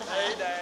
Hey. Dad.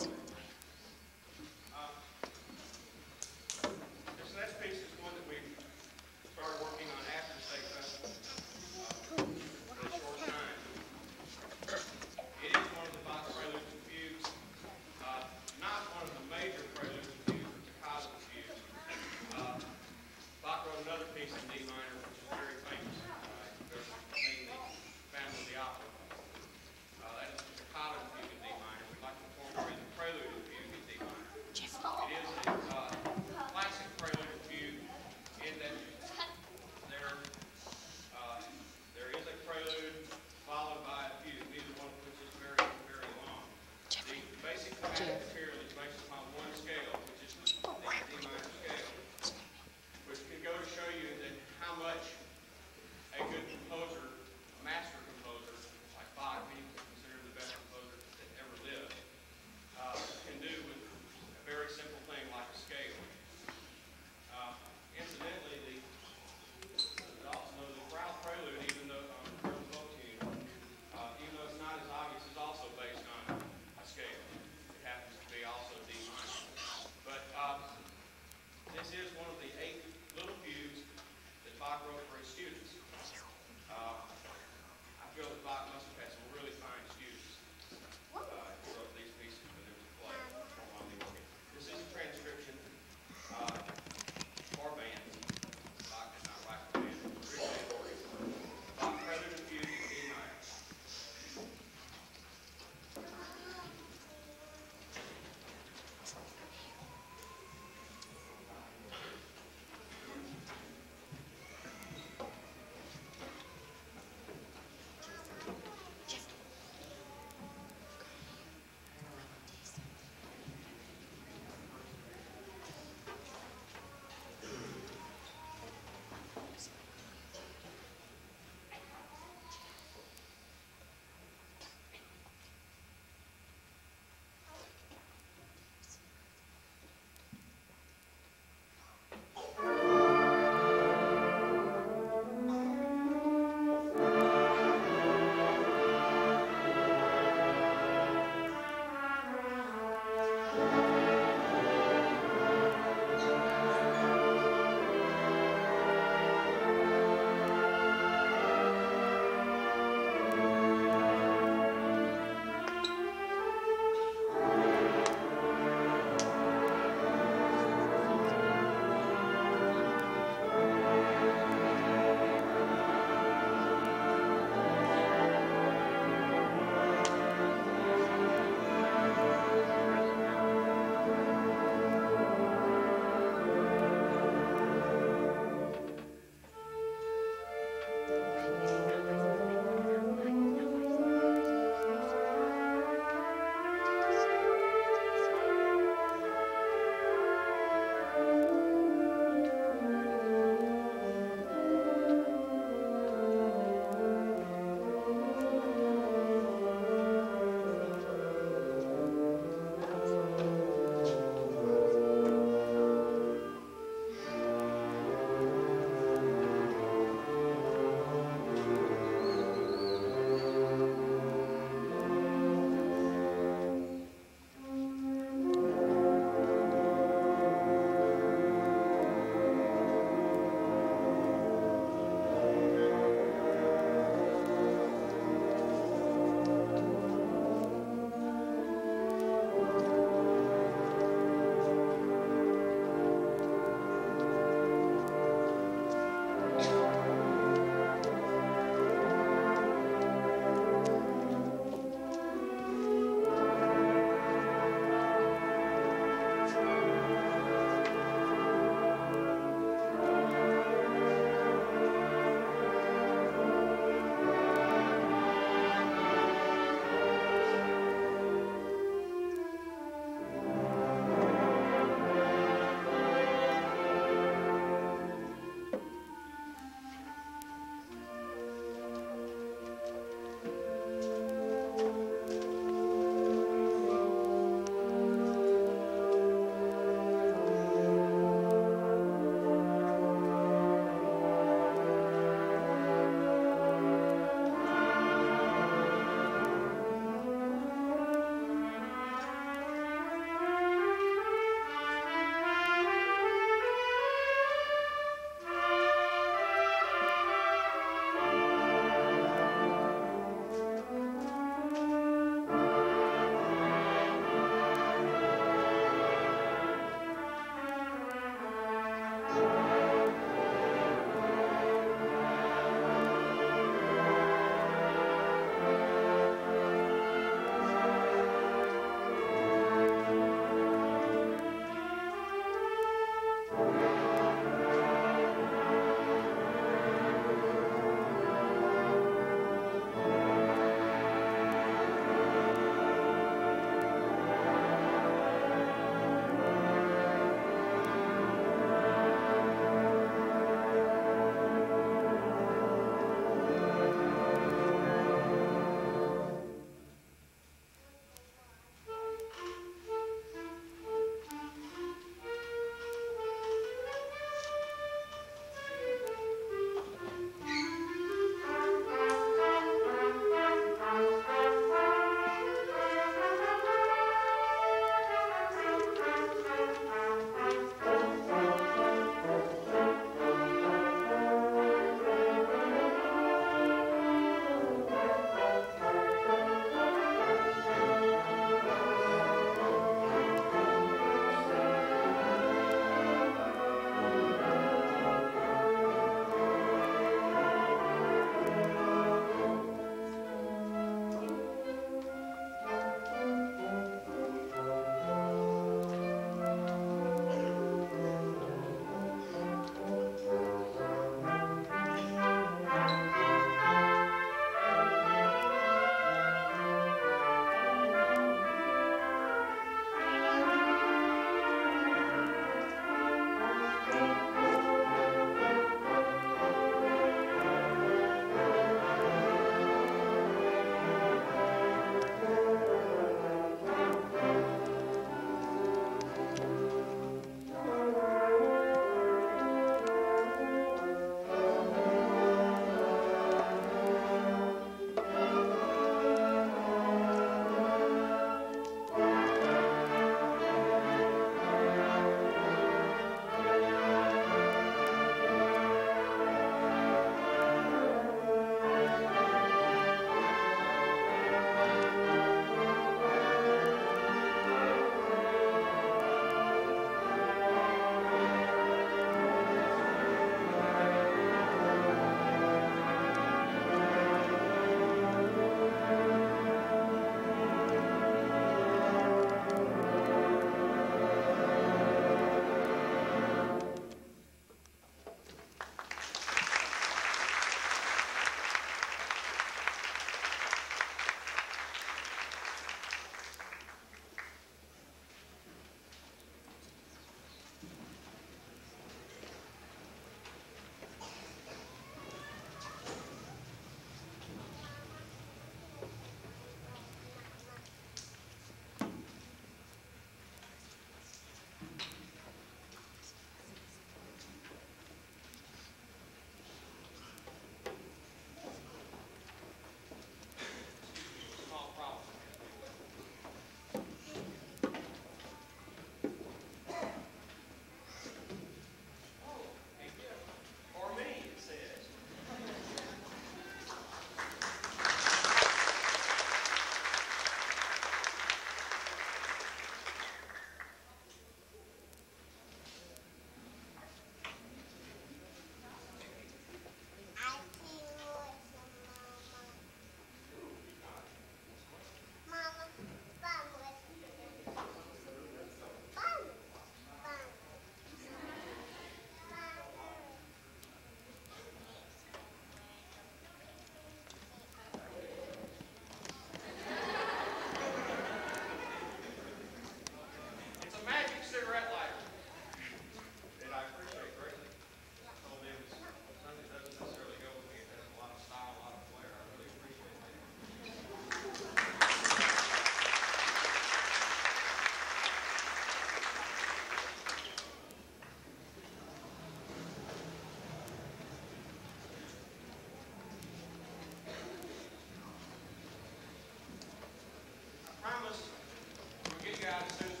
absent.